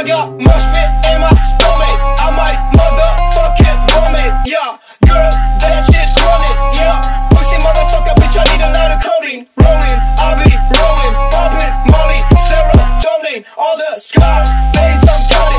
I got moshpit in my stomach. I might motherfucking vomit. Yeah, GERD, that shit running. Yeah, pussy motherfucker, bitch, I need a lot of codeine. Rolling, I be rolling, Molly, Sarah, serotonin, all the scars, things I'm counting.